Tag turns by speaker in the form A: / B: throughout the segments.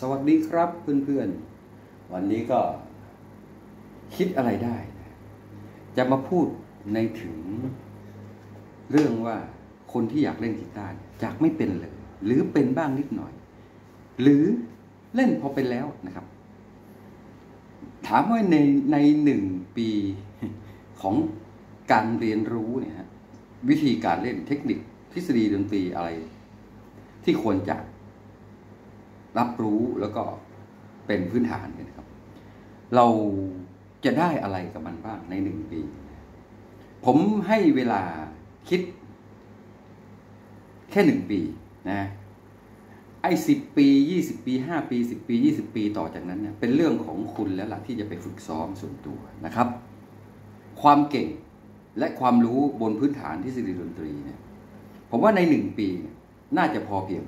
A: สวัสดีครับเพื่อนๆ วันนี้ก็คิดอะไรได้ จะมาพูดในถึงเรื่องว่าคนที่อยากเล่นกีตาร์จากไม่เป็นเลย หรือเป็นบ้างนิดหน่อย หรือเล่นพอเป็นแล้วนะครับ ถามว่าในในหนึ่งปีของการเรียนรู้เนี่ยฮะวิธีการเล่นเทคนิคทฤษฎีดนตรีอะไร ที่ควรจะ รับรู้แล้วก็เป็นพื้นฐานเนี่ยนะครับ เราจะได้อะไรกับมันบ้างในหนึ่งปี ผมให้เวลาคิด แค่หนึ่งปีนะไอ้สิบปียี่สิบปีห้าปีสิบปียี่สิบปีต่อจากนั้นเนี่ยเป็นเรื่องของคุณแล้วล่ะที่จะไปฝึกซ้อมส่วนตัวนะครับ ความเก่งและความรู้บนพื้นฐานทฤษฎีดนตรีเนี่ยผมว่าในหนึ่งปีน่าจะพอเพียง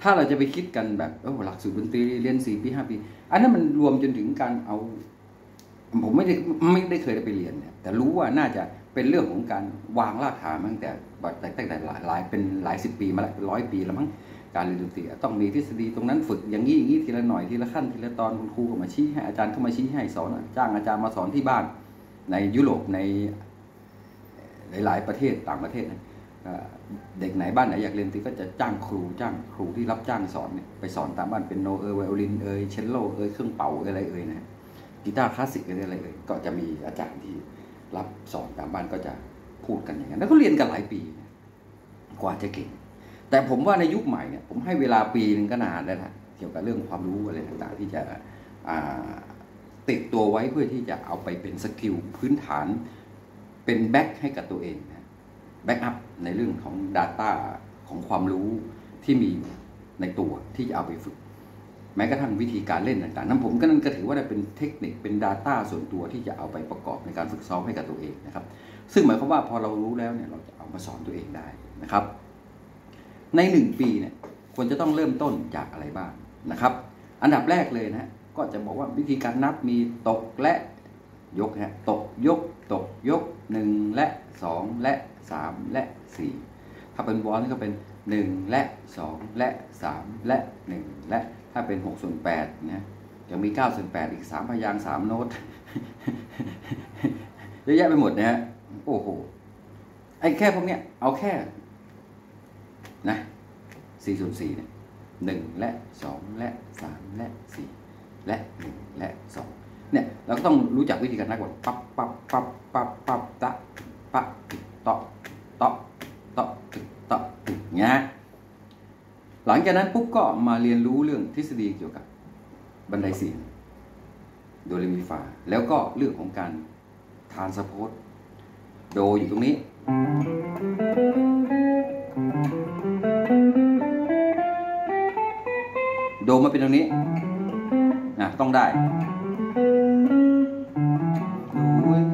A: ถ้าเราจะไปคิดกันแบบเออหลักสูตรดนตรีเรียนสี่ปีห้าปี อันนั้นมันรวมจนถึงการเอา ผมไม่ได้ไม่ได้เคยได้ไปเรียนเนี่ยแต่รู้ว่าน่าจะเป็นเรื่องของการวางรากฐานมาตั้งแต่ตั้งแต่หลายหลายเป็นหลายสิบปีมาแล้วเป็นร้อยปีแล้วมั้งการเรียนดนตรีต้องมีทฤษฎีตรงนั้นฝึกอย่างนี้อย่างนี้ทีละหน่อยทีละขั้นทีละตอนคุณครูก็มาชี้ให้อาจารย์เข้ามาชี้ให้สอนจ้างอาจารย์มาสอนที่บ้าน ในยุโรปในหลาย ๆ ประเทศต่างประเทศนะ เด็กไหนบ้านไหนอยากเรียนดนตรีก็จะจ้างครูจ้างครูที่รับจ้างสอนเนี่ยไปสอนตามบ้านเป็นโนเออร์ไวโอลินเอยเชลโลเอยเครื่องเป่าอะไรเอยนะกีตาร์คลาสสิกอะไรเอยก็จะมีอาจารย์ที่รับสอนตามบ้านก็จะพูดกันอย่างนั้นแล้วก็เรียนกันหลายปี กว่าจะเก่ง แต่ผมว่าในยุคใหม่เนี่ยผมให้เวลาปีหนึ่งก็นานแล้วนะเกี่ยวกับเรื่องความรู้อะไรต่างๆ ที่จะติดตัวไว้เพื่อที่จะเอาไปเป็น skill พื้นฐานเป็น back ให้กับตัวเองนะ backup ในเรื่องของ Data ของความรู้ที่มีในตัวที่จะเอาไปฝึก แม้กระทั่งวิธีการเล่นต่างๆนั้นผมก็นั่นก็ถือว่าเป็นเทคนิคเป็น Data ส่วนตัวที่จะเอาไปประกอบในการฝึกซ้อมให้กับตัวเองนะครับ ซึ่งหมายความว่าพอเรารู้แล้วเนี่ยเราจะเอามาสอนตัวเองได้นะครับ ในหนึ่งปีเนี่ยควรจะต้องเริ่มต้นจากอะไรบ้างนะครับ อันดับแรกเลยนะก็จะบอกว่าวิธีการนับมีตกและยกฮะตกยก ตกยกหนึ่งและสองและ สามและสี่ถ้าเป็นวอลนี่ก็เป็นหนึ่งและสองและสามและหนึ่งและถ้าเป็นหกส่วนแปดนะยังมีเก้าส่วนแปดอีกสามพยางสามโน้ตเยอะแยะไปหมดนะฮะโอ้โหไอ้แค่พวกเนี้ยเอาแค่นะสี่ส่วนสี่เนี่ยหนึ่งและสองและสามและสี่และหนึ่งและสองเนี่ยเราก็ต้องรู้จักวิธีการนับก่อนปั๊บปั๊บปั๊บปั๊บปั๊บปั๊บตะตะตะตะเงี้ย หลังจากนั้นปุ๊บก็มาเรียนรู้เรื่องทฤษฎีเกี่ยวกับบันไดเสียงโดเรมีฟาแล้วก็เรื่องของการทานสโพสโดอยู่ตรงนี้ โดมาเป็นตรงนี้นะต้องได้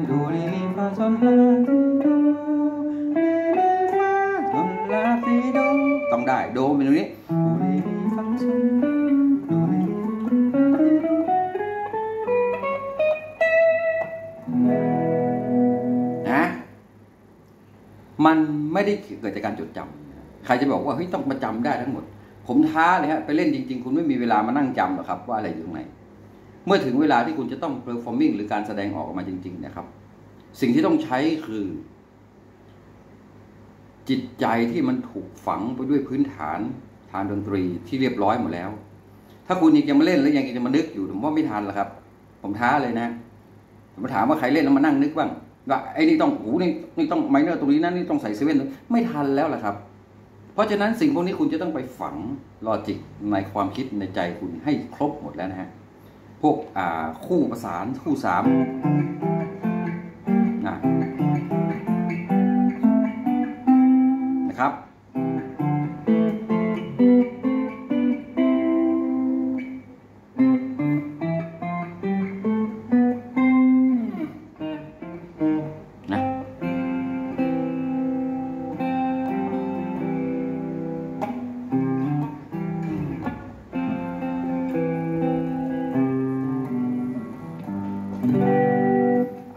A: ดูเรมีฟาซอนลาทีโดเรมีฟาซอนลาทีโดต้องได้ โดเป็นตรงนี้ เกิดจากการจดจำใครจะบอกว่าเฮ้ยต้องมาจำได้ทั้งหมด ผมท้าเลยฮะไปเล่นจริง ๆ คุณไม่มีเวลามานั่งจำหรอกครับ ว่าอะไรอยู่ตรงไหน เมื่อถึงเวลาที่คุณจะต้อง performing หรือการแสดงออกมาจริง ๆ นะครับ สิ่งที่ต้องใช้คือ จิตใจที่มันถูกฝังไปด้วยพื้นฐานทางดนตรีที่เรียบร้อยหมดแล้ว ถ้าคุณยังจะมาเล่นแล้วยังจะมานึกอยู่ผมว่าไม่ทันหรอกครับ ผมท้าเลยนะผมถามว่าใครเล่นแล้วมานั่งนึกบ้าง ไอ้นี่ต้องหูนี่นี่ต้องไมเนอร์ตรงนี้นะนี่ต้องใส่เซเว่นไม่ทันแล้วล่ะครับ เพราะฉะนั้นสิ่งพวกนี้คุณจะต้องไปฝังลอจิกในความคิดในใจคุณให้ครบหมดแล้วนะฮะพวกคู่ประสานคู่สาม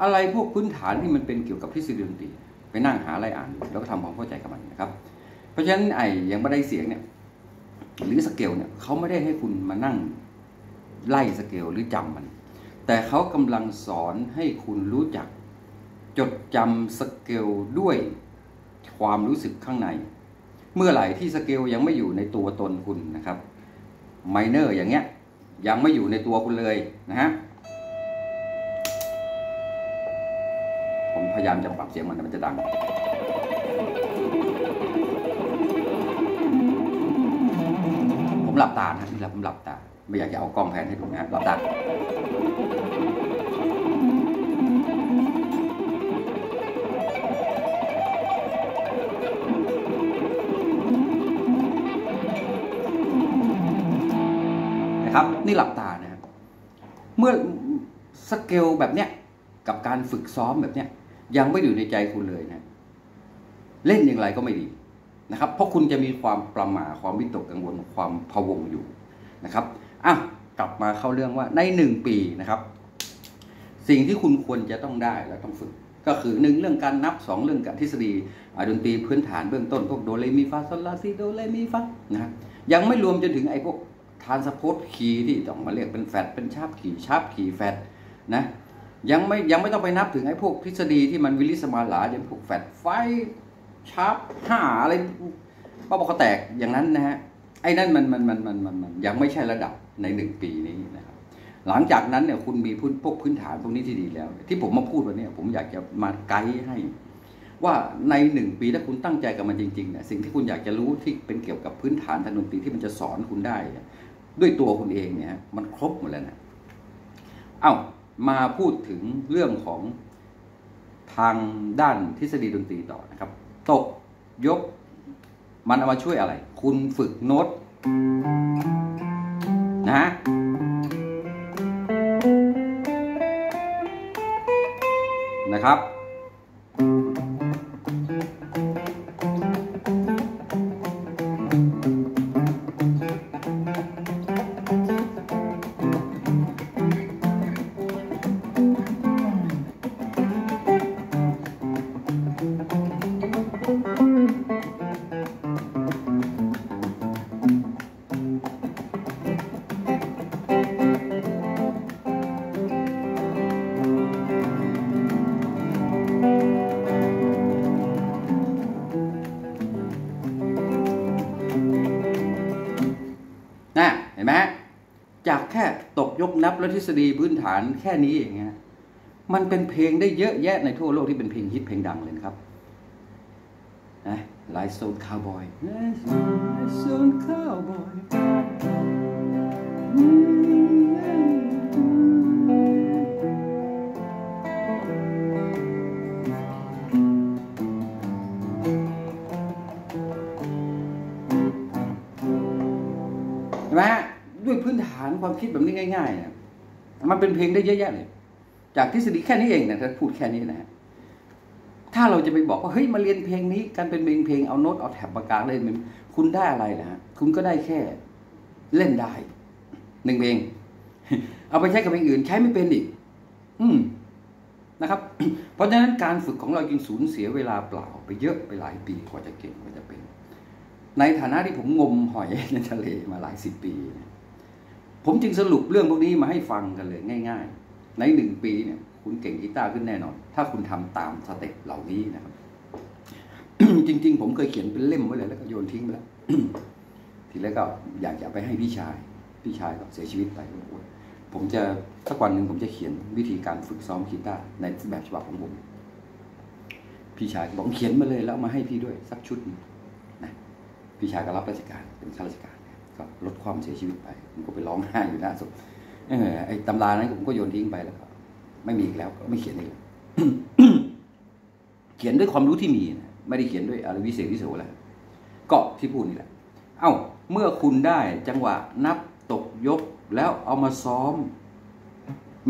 A: อะไรพวกพื้นฐานที่มันเป็นเกี่ยวกับทฤษฎีดนตรีไปนั่งหาอะไรอ่านแล้วก็ทำความเข้าใจกับมันนะครับ เพราะฉะนั้นไอ้อย่างบันไดเสียงเนี่ยหรือสเกลเนี่ยเขาไม่ได้ให้คุณมานั่งไล่สเกลหรือจำมัน แต่เขากำลังสอนให้คุณรู้จัก จดจำสเกลด้วยความรู้สึกข้างใน เมื่อไหร่ที่สเกลยังไม่อยู่ในตัวตนคุณนะครับ minor อย่างเงี้ยยังไม่อยู่ในตัวคุณเลยนะฮะ พยายามจะปรับเสียงมันมันจะดัง ผมหลับตานะที่หลับผมหลับตา ไม่อยากจะเอากล้องแพนให้ดูนะหลับตานะครับนี่หลับตานะครับเมื่อสเกลแบบเนี้ยกับการฝึกซ้อมแบบเนี้ย ยังไม่อยู่ในใจคุณเลยนะ เล่นอย่างไรก็ไม่ดีนะครับ เพราะคุณจะมีความประหม่าความวิตกกังวลความพะวงอยู่นะครับอะกลับมาเข้าเรื่องว่าในหนึ่งปีนะครับ สิ่งที่คุณควรจะต้องได้และต้องฝึก ก็คือหนึ่งเรื่องการนับสองเรื่องการทฤษฎีดนตรีพื้นฐานเบื้องต้นพวกโดเรมีฟาโซลาซิโดเรมีฟานะครับยังไม่รวมจนถึงไอ้พวก transpose key ที่ต้องมาเรียกเป็นแฟดเป็น sharp key sharp key flat นะ ยังไม่ยังไม่ต้องไปนับถึงไอ้พวกทฤษฎีที่มันวิลิศมาหราอย่างพวก flat five sharp ห้าอะไรป้าบอกเขาแตกอย่างนั้นนะฮะไอ้นั่นมันมันมันมันมันมันยังไม่ใช่ระดับในหนึ่งปีนี้นะครับหลังจากนั้นเนี่ยคุณมีพื้นพวกพื้นฐานพวกนี้ที่ดีแล้ว ที่ผมมาพูดวันนี้ผมอยากจะมาไกด์ให้ ว่าในหนึ่งปีถ้าคุณตั้งใจกับมันจริงๆเนี่ยสิ่งที่คุณอยากจะรู้ที่เป็นเกี่ยวกับพื้นฐานทางดนตรีที่มันจะสอนคุณได้ ด้วยตัวคุณเองเนี่ยมันครบหมดแล้วนะเอา้า มาพูดถึงเรื่องของทางด้านทฤษฎีดนตรีต่อนะครับ ตกยกมันเอามาช่วยอะไร คุณฝึกโน้ตนะนะครับ นับและทฤษฎีพื้นฐานแค่นี้เองนะมันเป็นเพลงได้เยอะแยะในทั่วโลกที่เป็นเพลงฮิตเพลงดังเลยครับนะ Rhinestone Cowboy Rhinestone Cowboyเห็นไหมด้วยพื้นฐานความคิดแบบนี้ง่ายๆเนี่ย มันเป็นเพลงได้เยอะแยะเลย จากทฤษฎีแค่นี้เองนะถ้าพูดแค่นี้นะฮะถ้าเราจะไปบอกว่าเฮ้ยมาเรียนเพลงนี้ การเป็นเพลงเพลงเอาโน้ตเอาแถบปากกาเล่นมันคุณได้อะไรนะฮะคุณก็ได้แค่เล่นได้หนึ่งเพลง เอาไปใช้กับเพลงอื่น ใช้ไม่เป็นอีกอืมนะครับ เพราะฉะนั้นการฝึกของเราจึงสูญเสียเวลาเปล่าไปเยอะไปหลายปีกว่าจะเก่งกว่าจะเป็น ในฐานะที่ผมงมหอยในทะเลมาหลายสิบปีเนี่ย ผมจึงสรุปเรื่องพวกนี้มาให้ฟังกันเลยง่าย ๆ ในหนึ่งปีเนี่ย คุณเก่งกีตาร์ขึ้นแน่นอน ถ้าคุณทำตามสเต็ปเหล่านี้นะครับ จริง ๆ ผมเคยเขียนเป็นเล่มไว้เลยแล้วก็โยนทิ้งไปแล้วทีแรกก็อยากจะไปให้พี่ชาย พี่ชายก็เสียชีวิตไปผมจะสักวันหนึ่งผมจะเขียนวิธีการฝึกซ้อมกีตาร์ในแบบฉบับของผม พี่ชายบอกเขียนมาเลยแล้วมาให้พี่ด้วยสักชุดหนึ่งนะพี่ชายก็รับราชการเป็นข้าราชการ ก็ลดความเสียชีวิตไป ผมก็ไปร้องไห้อยู่หน้าศพเออไอ้ตำรานั้นผมก็โยนทิ้งไปแล้วไม่มีอีกแล้วก็ไม่เขียนอีกเขียนด้วยความรู้ที่มีนะไม่ได้เขียนด้วยอะไรวิเศษวิโสแล้วก็ที่พูดนี่แหละ เอ้า เมื่อคุณได้จังหวะนับตกยกแล้วเอามาซ้อม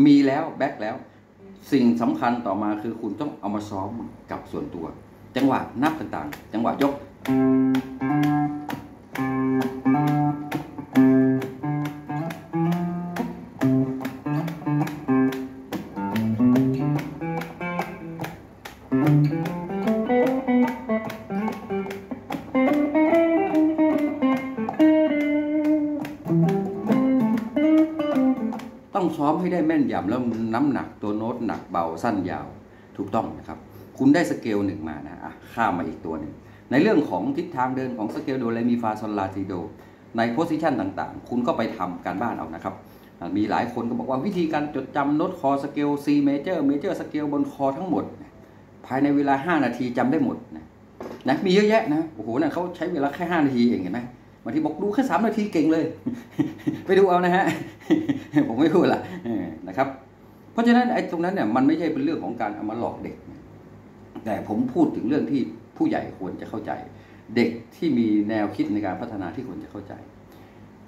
A: มีแล้วแบ็คแล้ว สิ่งสำคัญต่อมาคือคุณต้องเอามาซ้อมกับส่วนตัว จังหวะนับต่างๆ จังหวะยก ยำแล้วน้ำหนักตัวโน้ตหนักเบาสั้นยาวถูกต้องนะครับ คุณได้สเกลหนึ่งมานะอะข้ามมาอีกตัวหนึ่งในเรื่องของทิศทางเดินของสเกลโดเรมีฟาซอลลาซิโด ใน position ต่างๆ คุณก็ไปทำการบ้านเอานะครับ มีหลายคนก็บอกว่าวิธีการจดจำโน้ตคอสเกล C major major สเกลบนคอทั้งหมด ภายในเวลา 5 นาทีจำได้หมดนะนะมีเยอะแยะนะโอ้โหนั่นเขาใช้เวลาแค่ 5 นาทีเองเห็นไหม บางทีบอกดูแค่3นาทีเก่งเลย ไปดูเอานะฮะผมไม่พูดละนะครับ เพราะฉะนั้นไอ้ตรงนั้นเนี่ยมันไม่ใช่เป็นเรื่องของการเอามาหลอกเด็ก แต่ผมพูดถึงเรื่องที่ผู้ใหญ่ควรจะเข้าใจ เด็กที่มีแนวคิดในการพัฒนาที่ควรจะเข้าใจ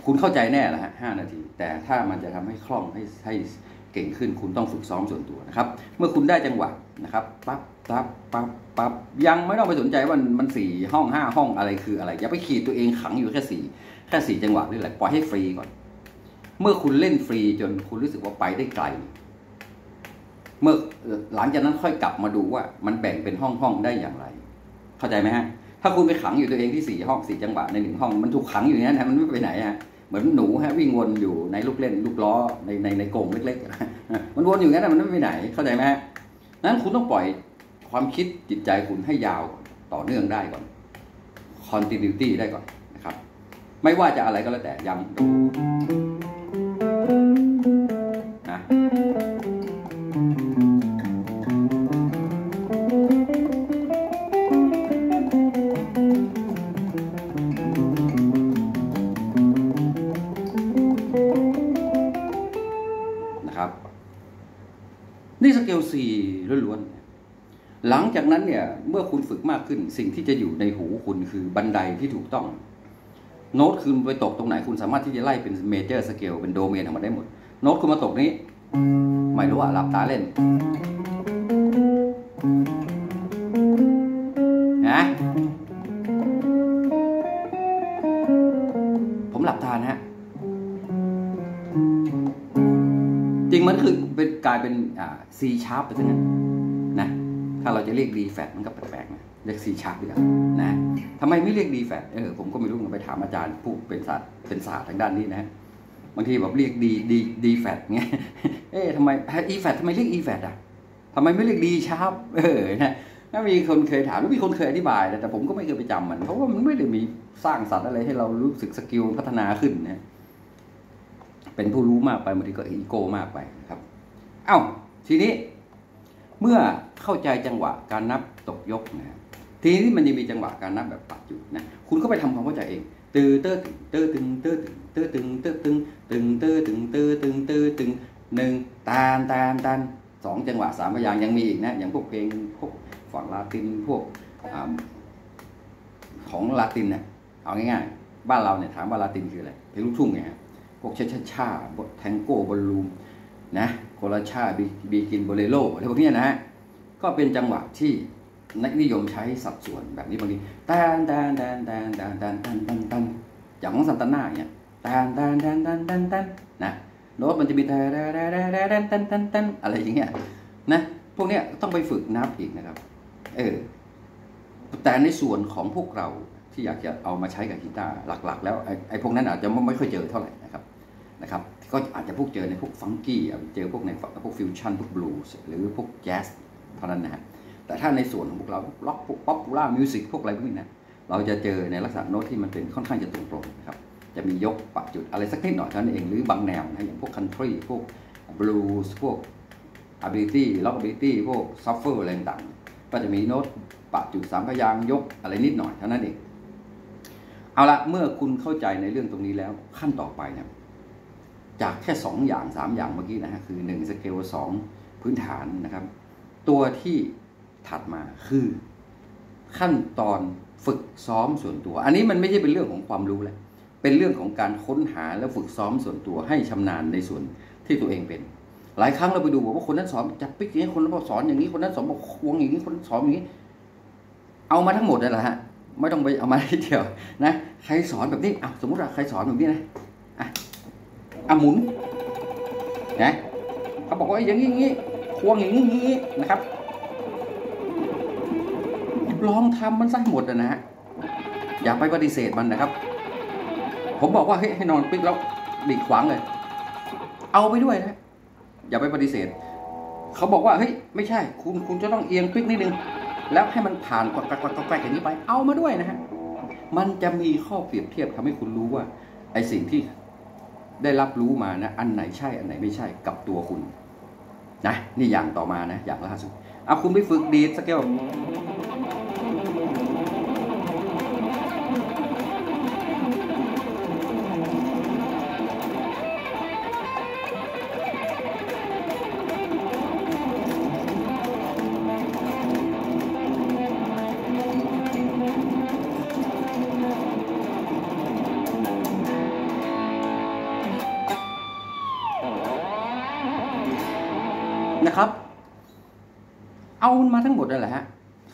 A: คุณเข้าใจแน่ละฮะห้านาที แต่ถ้ามันจะทำให้คล่องให้ให้เก่งขึ้นคุณต้องฝึกซ้อมส่วนตัวนะครับ เมื่อคุณได้จังหวะนะครับปั๊บ ปั๊บปั๊บปั๊บยังไม่ต้องไปสนใจว่ามันสี่ห้องห้าห้องอะไรคืออะไร อย่าไปขีดตัวเองขังอยู่แค่สี่แค่สี่จังหวะนี่แหละปล่อยให้ฟรีก่อน เมื่อคุณเล่นฟรีจนคุณรู้สึกว่าไปได้ไกล เมื่อหลังจากนั้นค่อยกลับมาดูว่ามันแบ่งเป็นห้องห้องได้อย่างไร เข้าใจไหมฮะ ถ้าคุณไปขังอยู่ตัวเองที่สี่ห้องสี่จังหวะในหนึ่งห้องมันถูกขังอยู่อย่างนั้นมันไม่ไปไหนฮะเหมือนหนูฮะวิ่งวนอยู่ในลูกเล่นลูกล้อในในในกรงเล็กๆมันวนอยู่งั้นมันไม่ไปไหนเข้าใจไหมฮะนั้นคุณต้องปล่อย ความคิดจิตใจคุณให้ยาวต่อเนื่องได้ก่อน continuity ได้ก่อนนะครับ ไม่ว่าจะอะไรก็แล้วแต่ย้ำ หลังจากนั้นเนี่ยเมื่อคุณฝึกมากขึ้น สิ่งที่จะอยู่ในหูคุณคือบันไดที่ถูกต้อง โน้ตคุณไปตกตรงไหนคุณสามารถที่จะไล่เป็น major scale เป็นโดเรมีออกมาได้หมด โน้ตคุณมาตกนี้ ไม่รู้อะหลับตาเล่นนะผมหลับตานะฮะจริงมันคือเป็นกลายเป็นอ่า C sharp ไปซะงั้น ถ้าเราจะเรียก D flat มันก็แปลกๆนะเรียก C sharp ดีกว่านะทำไมไม่เรียก D flat เออผมก็ไม่รู้ผมไปถามอาจารย์ผู้เป็นศาสตร์เป็นศาสตร์ทางด้านนี้นะบางทีแบบเรียก D D D flat เงี้ยเอ๊ะทำไม E flat ทำไมเรียก E flat อะทำไมไม่เรียก D sharp เออนะถ้ามีคนเคยถามหรือมีคนเคยอธิบายแต่ผมก็ไม่เคยไปจำมัน เพราะว่ามันไม่ได้มีสร้างสรรค์อะไรให้เรารู้สึกสกิลพัฒนาขึ้นนะเป็นผู้รู้มากไปบางทีก็อีโก้มากไปนะครับ เอ้าทีนี้ เมื่อเข้าใจจังหวะการนับตกยกนะทีนี้มันยังมีจังหวะการนับแบบปัดอยู่นะคุณก็ไปทำความเข้าใจเองตือเตอตึงเตอตึงเตอตึงเตอตึงเตอตึงตึงเตอตึงเตอตึงเตอตึงหนึ่งตานตานตานสองจังหวะสามพยางยังมีอีกนะอย่างพวกเพลงพวกฝั่งลาตินพวกของลาตินเนี่ยเอาง่ายๆ บ้านเราเนี่ยถามว่าลาตินคืออะไรเพลงลูกทุ่งไงฮะพวกชาชาชาบทแทงโก้บอลลูมนะ โคลาชาบีบีกินโบเลโรอะไรพวกนี้นะฮะก็เป็นจังหวะที่นักนิยมใช้สัดส่วนแบบนี้บางทีแตนแตนแตนแตนแตนแตนแตนแตนแตนอย่างของซันตน่าเนี่ยแตนแตนแตนแตนแตนแตนนะโน้ตมันจะมีแตนแตนแตนแตนแตนแตนแตนอะไรอย่างเงี้ยนะพวกเนี้ยต้องไปฝึกนับอีกนะครับ เออแต่ในส่วนของพวกเราที่อยากจะเอามาใช้กับกีตาร์หลัก ๆ แล้วไอ้พวกนั้นอาจจะไม่ค่อยเจอเท่าไหร่นะครับนะครับ จะพวกเจอในพวก funky เจอพวกในพวกฟิวชั่นพวกบลูส์หรือพวกแจ๊สเท่านั้นนะฮะแต่ถ้าในส่วนของพวกเราร็อกพวก popular music พวกอะไรพวกนี้นะเราจะเจอในลักษณะโน้ตที่มันเป็นค่อนข้างจะตรงๆนะครับจะมียกประจุดอะไรสักนิดหน่อยเท่านั้นเองหรือบางแนวนะอย่างพวก country พวกบลูส์พวก billy rockabilly พวก shuffle อะไรต่างๆก็จะมีโน้ตประจุดสามพยางค์ยกอะไรนิดหน่อยเท่านั้นเองเอาละเมื่อคุณเข้าใจในเรื่องตรงนี้แล้วขั้นต่อไปเนี่ย จากแค่สองอย่างสามอย่างเมื่อกี้นะฮะคือหนึ่งสเกลสองพื้นฐานนะครับ ตัวที่ถัดมาคือ ขั้นตอนฝึกซ้อมส่วนตัว อันนี้มันไม่ใช่เป็นเรื่องของความรู้แล้วเป็นเรื่องของการค้นหาแล้วฝึกซ้อมส่วนตัวให้ชำนาญในส่วนที่ตัวเองเป็น หลายครั้งเราไปดูบอกว่าคนนั้นสอนจับปิ๊กอย่างนี้คนนั้นสอนอย่างนี้คนนั้นสอนบอกควงอย่างนี้คนนั้นสอนอย่างนี้ เอามาทั้งหมดเลยแหละฮะไม่ต้องไปเอามาทีเดียวนะใครสอนแบบนี้อะสมมติว่าใครสอนแบบนี้นะ อะหมุนนะเขาบอกว่าอย่างนี้งี้ควงอย่างนี้งนี้นะครับ ลองทำมันซะหมดนะฮะอย่าไปปฏิเสธมันนะครับ ผมบอกว่าให้ให้นอนปิ๊กแล้วดีขวางเลย เอาไปด้วยนะอย่าไปปฏิเสธ เขาบอกว่าเฮ้ยไม่ใช่ คุณคุณจะต้องเอียงคลิกนิดนึงแล้วให้มันผ่านกวักกวักกวักกอย่างนี้ไป เอามาด้วยนะฮะ มันจะมีข้อเปรียบเทียบทำให้คุณรู้ว่าไอสิ่งที่ ได้รับรู้มานะ อันไหนใช่อันไหนไม่ใช่กับตัวคุณ นะ นี่อย่างต่อมานะ อย่างล่าสุดเอาคุณไปฝึกดีดสเกล เอามันมาทั้งหมดนั่นแหละฮะ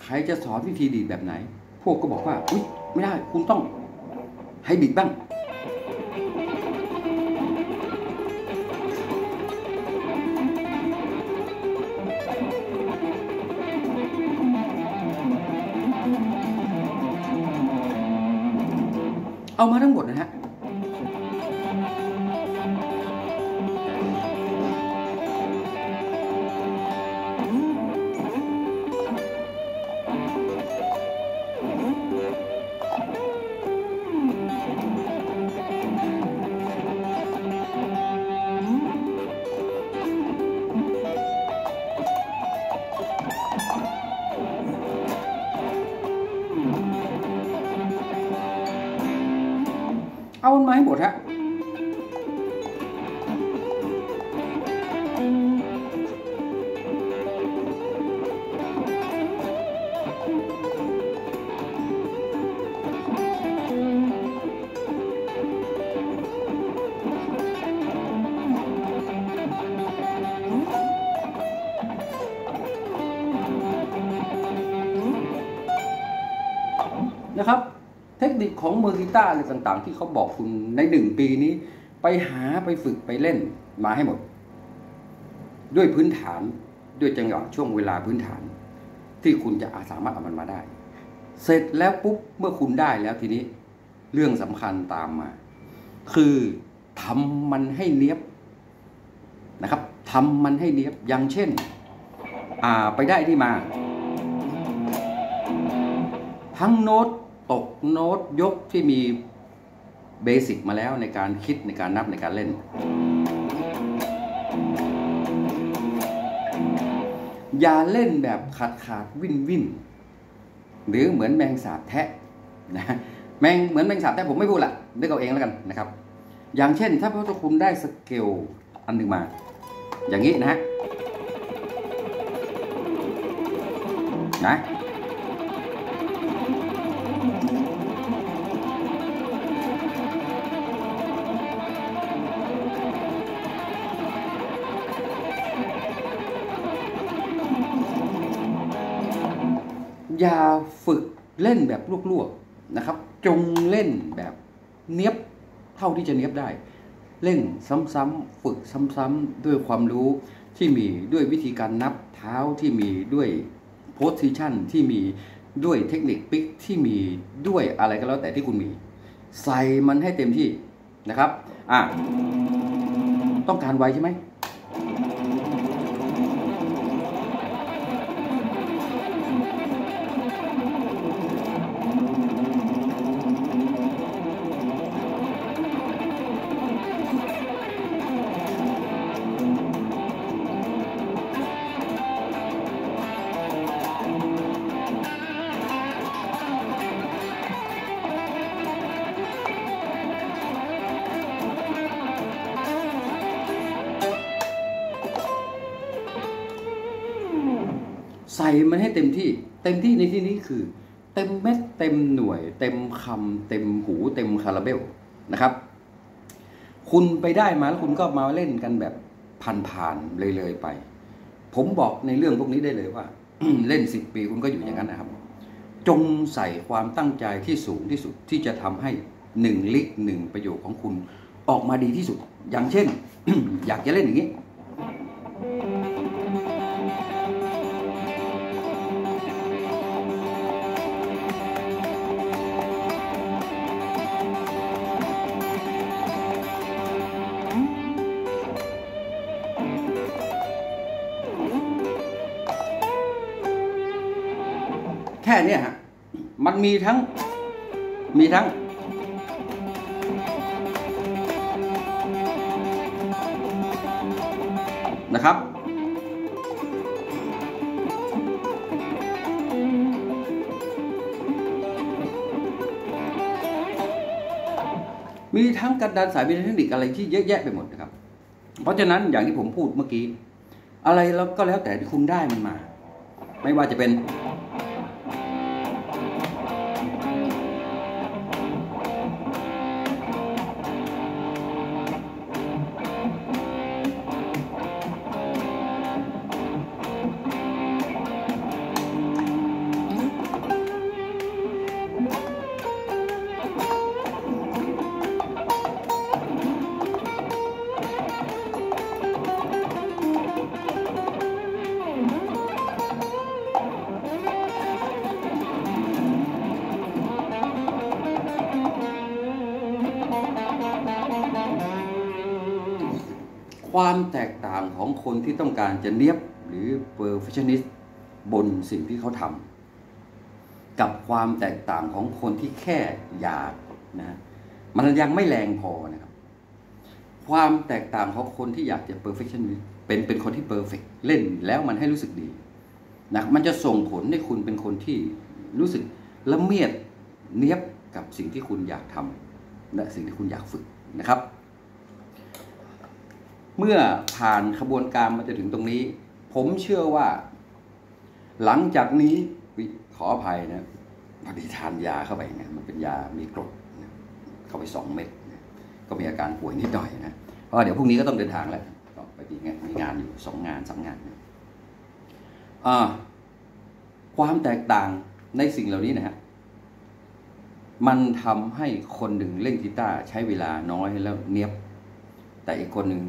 A: ใครจะสอนวิธีดีดแบบไหน พวกก็บอกว่าอุ้ยไม่ได้คุณต้องให้ดีดบ้างเอามาทั้งหมดนะฮะ นะครับ เทคนิคของมือกีตาร์อะไรต่างๆ ที่เขาบอกคุณในหนึ่งปีนี้ ไปหาไปฝึกไปเล่นมาให้หมด ด้วยพื้นฐานด้วยจังหวะช่วงเวลาพื้นฐาน ที่คุณจะสามารถเอามันมาได้ เสร็จแล้วปุ๊บเมื่อคุณได้แล้วทีนี้ เรื่องสำคัญตามมา คือทำมันให้เนี้ยบนะครับทำมันให้เนี้ยบอย่างเช่นไปได้ที่มา ทั้งโน้ต ตกโน้ตยกที่มีเบสิกมาแล้วในการคิดในการนับในการเล่น อย่าเล่นแบบขาดขาดวิ่นวิ่นหรือเหมือนแมงสาบแทะนะแมงเหมือนแมงสาบแทะผมไม่พูดละนึกเอาเองแล้วกันนะครับ อย่างเช่น ถ้าพระคุณได้สเกลอันหนึ่งมา อย่างนี้นะฮะนะ อย่าฝึกเล่นแบบลวกๆนะครับ จงเล่นแบบเนี้ยบเท่าที่จะเนี้ยบได้ เล่นซ้ำๆฝึกซ้ำๆด้วยความรู้ที่มีด้วยวิธีการนับเท้าที่มีด้วยโพส i ชันที่มีด้วยเทคนิคปิกที่มีด้วยอะไรก็แล้วแต่ที่คุณมี ใส่มันให้เต็มที่นะครับ อะ ต้องการไวใช่ไหม เต็มที่ในที่นี้คือ เต็มเม็ดเต็มหน่วย เต็มคำเต็มหู เต็มคาราเบลนะครับ คุณไปได้มาแล้วคุณก็มาเล่นกันแบบผ่านๆเลยๆไป ผมบอกในเรื่องพวกนี้ได้เลยว่า เล่นสิบปีคุณก็อยู่อย่างนั้นนะครับ จงใส่ความตั้งใจที่สูงที่สุดที่จะทำให้หนึ่งลิกหนึ่งประโยคของคุณออกมาดีที่สุด อย่างเช่น อยากจะเล่นอย่างนี้ ค่นี้ฮะมันมีทั้งมีทั้ง นะครับ มีทั้งกันดันสายมีเทคนิคอะไรที่เยอะแยะไปหมดนะครับ เพราะฉะนั้นอย่างที่ผมพูดเมื่อกี้ อะไรแล้วก็แล้วแต่ที่คุณได้มันมา ไม่ว่าจะเป็น ความแตกต่างของคนที่ต้องการจะเนียบหรือ perfectionist บนสิ่งที่เขาทำกับความแตกต่างของคนที่แค่อยากนะมันยังไม่แรงพอนะครับ ความแตกต่างของคนที่อยากจะ perfectionist เป็นเป็นคนที่ perfect เล่นแล้วมันให้รู้สึกดีนะมันจะส่งผลให้คุณเป็นคนที่รู้สึกละเมียดเนียบกับสิ่งที่คุณอยากทำและสิ่งที่คุณอยากฝึกนะครับ เมื่อผ่านขบวนการมาจะถึงตรงนี้ ผมเชื่อว่า หลังจากนี้ขออภัยนะพอดีทานยาเข้าไปเนี่ยมันเป็นยามีกรดนะเข้าไปสองเม็ดนะก็มีอาการป่วยนิดหน่อยนะเพราะเดี๋ยวพรุ่งนี้ก็ต้องเดินทางแล้วไปมีงานมีงานอยู่สองงานสามงานนะอ่าความแตกต่างในสิ่งเหล่านี้นะฮะมันทำให้คนหนึ่งเล่นกีตาร์ใช้เวลาน้อยแล้วเนียบ แต่อีกคนหนึ่ง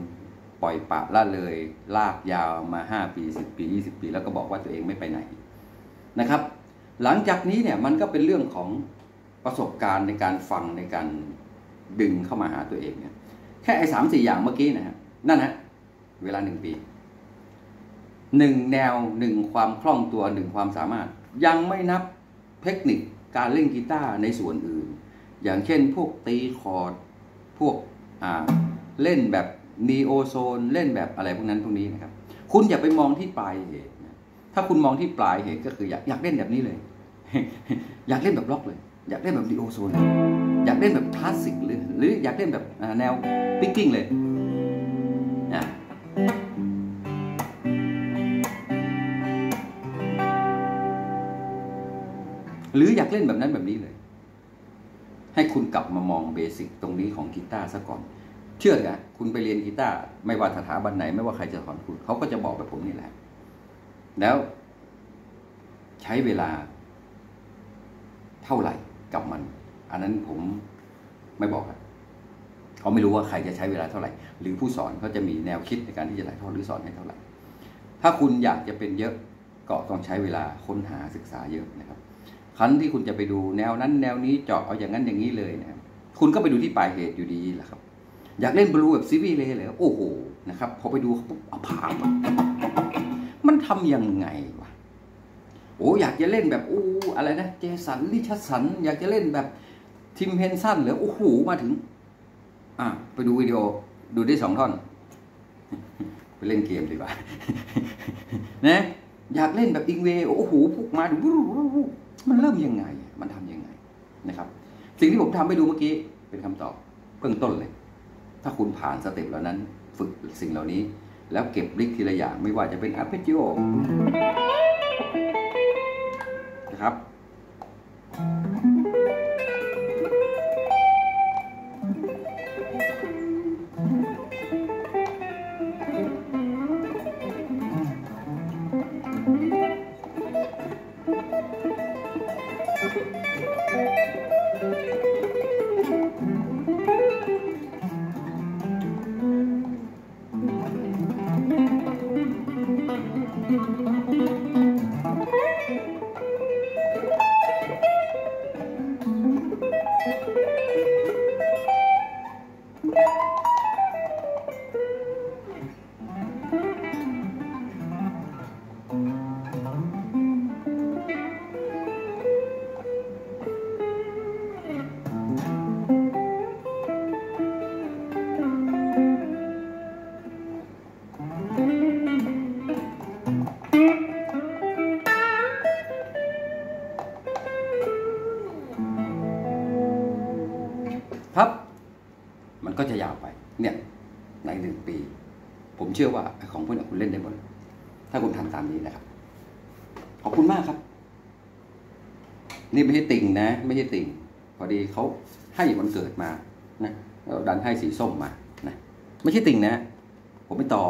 A: ปล่อยปะละเลย ลากยาวมาห้าปีสิบปียี่สิบปี แล้วก็บอกว่าตัวเองไม่ไปไหนนะครับ หลังจากนี้เนี่ยมันก็เป็นเรื่องของประสบการณ์ในการฟังในการดึงเข้ามาหาตัวเองเนี่ยแค่ไอ้สามสี่อย่างเมื่อกี้นะฮะนั่นฮะเวลาหนึ่งปีหนึ่งแนวหนึ่งความคล่องตัวหนึ่งความสามารถ ยังไม่นับเทคนิคการเล่นกีตาร์ในส่วนอื่น อย่างเช่นพวกตีคอร์ดพวกอ่าเล่นแบบ นีโอโซนเล่นแบบอะไรพวกนั้นพวกนี้นะครับ คุณอย่าไปมองที่ปลายเหตุนะถ้าคุณมองที่ปลายเหตุก็คืออยากอยากเล่นแบบนี้เลย อยากเล่นแบบล็อกเลย อยากเล่นแบบนีโอโซนเลยอยากเล่นแบบคลาสสิกเลยหรืออยากเล่นแบบแนวpicking เลยนะหรืออยากเล่นแบบนั้นแบบนี้เลย ให้คุณกลับมามอง basic ตรงนี้ของกีตาร์ซะก่อน เชื่อเถอะคุณไปเรียนกีตาร์ไม่ว่าสถาบันไหน ไม่ว่าใครจะสอนคุณเขาก็จะบอกแบบผมนี่แหละ แล้วใช้เวลาเท่าไหร่กับมัน อันนั้นผมไม่บอกอะเขาไม่รู้ว่าใครจะใช้เวลาเท่าไหร่ หรือผู้สอนเขาจะมีแนวคิดในการที่จะถ่ายทอดหรือสอนให้เท่าไหร่ ถ้าคุณอยากจะเป็นเยอะก็ต้องใช้เวลาค้นหาศึกษาเยอะนะครับครั้นที่คุณจะไปดูแนวนั้น แนวนี้เจาะเอาอย่างนั้นอย่างนี้เลยนะครับคุณก็ไปดูที่ปลายเหตุอยู่ดีแหละครับ อยากเล่นบลูแบบซีวีเลยเลยโอ้โหนะครับ พอไปดูปุ๊บเอาผานมันทำยังไงวะโอ้อยากจะเล่นแบบโอ้อะไรนะ Jason Richardson อยากจะเล่นแบบ Tim Henson หรือโอ้โหมาถึง อะไปดูวิดีโอดูได้สองท่อน ไปเล่นเกมดีกว่านะอยากเล่นแบบ Yngwie โอ้โหพวกมาดูมันเริ่มยังไง มันทำยังไงนะครับ สิ่งที่ผมทำไปดูเมื่อกี้เป็นคำตอบเบื้องต้นเลย ถ้าคุณผ่าน step เหล่านั้น ฝึกสิ่งเหล่านี้ แล้วเก็บลิกทีละอย่างไม่ว่าจะเป็นอัพเพจิโอนะครับ ไม่ใช่ติ่งพอดีเขาให้วันเกิดมานะดันให้สีส้มมานะไม่ใช่ติ่งนะ ผมไม่ต่อ